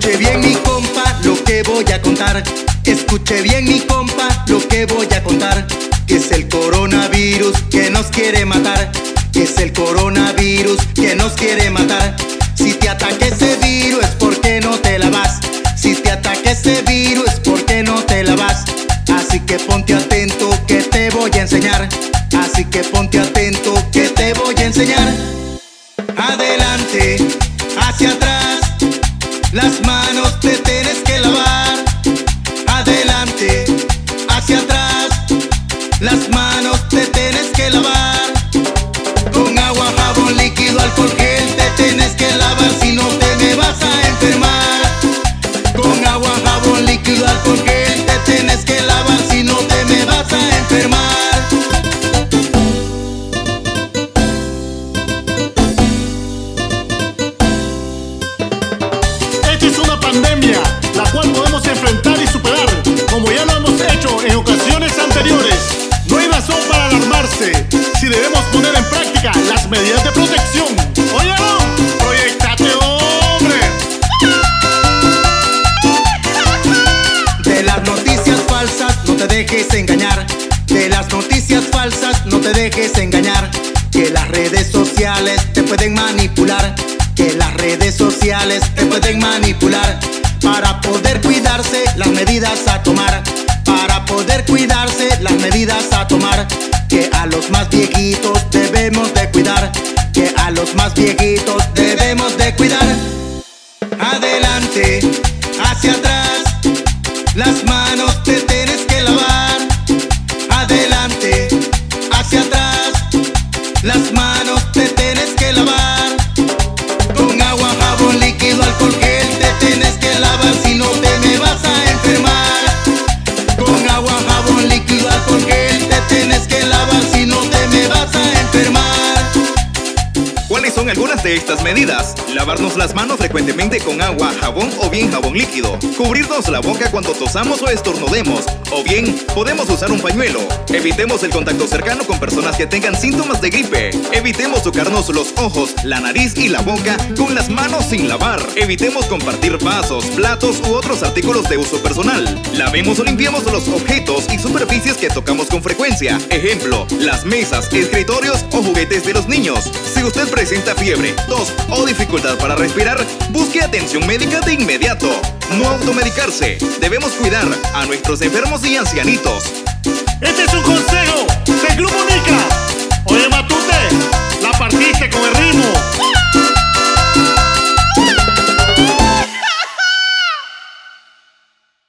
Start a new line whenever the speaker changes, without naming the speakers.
Escuche bien mi compa lo que voy a contar. Escuche bien mi compa lo que voy a contar. Es el coronavirus que nos quiere matar. Es el coronavirus que nos quiere matar. Si te ataca ese virus es porque no te lavas. Si te ataque ese virus es porque no te lavas. Así que ponte atento que te voy a enseñar. Así que ponte atento que te voy a enseñar. Adelante, hacia atrás las manos te tienes que lavar. Si
debemos poner en práctica las medidas de protección. ¡Óyalo! ¡Proyectate, hombre!
De las noticias falsas no te dejes engañar. De las noticias falsas no te dejes engañar. Que las redes sociales te pueden manipular. Que las redes sociales te pueden manipular. Para poder cuidarse las medidas a tomar. Para poder cuidarse las medidas a tomar. Que a los más viejitos debemos de cuidar. Que a los más viejitos debemos de cuidar. Adelante, hacia atrás. Las manos
¿Cuáles son algunas de estas medidas? Lavarnos las manos frecuentemente con agua, jabón o bien jabón líquido. Cubrirnos la boca cuando tosamos o estornudemos. O bien, podemos usar un pañuelo. Evitemos el contacto cercano con personas que tengan síntomas de gripe. Evitemos tocarnos los ojos, la nariz y la boca con las manos sin lavar. Evitemos compartir vasos, platos u otros artículos de uso personal. Lavemos o limpiemos los objetos y superficies que tocamos con frecuencia. Ejemplo, las mesas, escritorios o juguetes de los niños. Si usted presenta presenta fiebre, tos o dificultad para respirar, busque atención médica de inmediato. No automedicarse. Debemos cuidar a nuestros enfermos y ancianitos.
Este es un consejo del Grupo Nica. Oye, Matute, la partiste con el ritmo.